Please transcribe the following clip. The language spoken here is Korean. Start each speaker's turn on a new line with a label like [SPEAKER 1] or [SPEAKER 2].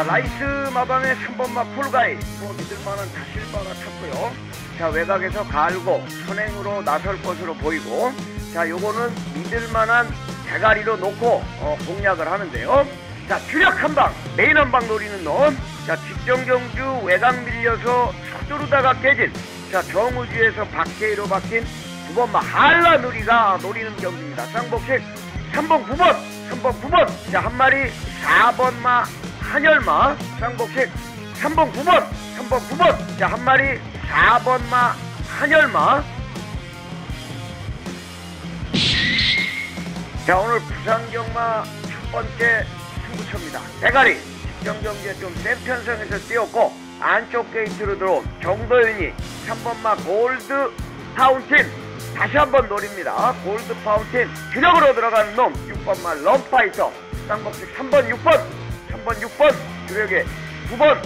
[SPEAKER 1] 자, 라이트 마밤의 3번마 폴가이. 뭐 믿을만한 다실바가 탔고요. 자, 외곽에서 갈고 선행으로 나설 것으로 보이고. 자, 요거는 믿을만한 대가리로 놓고 어, 공략을 하는데요. 자, 주력 한 방, 메인 한방 노리는 놈. 자, 직전 경주 외곽 밀려서 서두르다가 깨진. 자, 정우주에서 박해로 바뀐 9번마 한라 누리가 노리는 경기입니다. 쌍복식 3번 9번 3번 9번 자 한 마리 4번마 한열마 쌍복식 3번 9번 3번 9번. 자 한 마리 4번마 한열마. 자 오늘 부산경마 첫 번째 승부처입니다. 대가리. 직전경기에 좀 센 편성에서 뛰었고 안쪽 게이트로 들어온 정도윤이 3번마 골드 파운틴. 다시 한번 노립니다. 골드 파운틴. 주력으로 들어가는 놈 6번만 럼파이터. 쌍복식 3번 6번 3번 6번 주력에 9번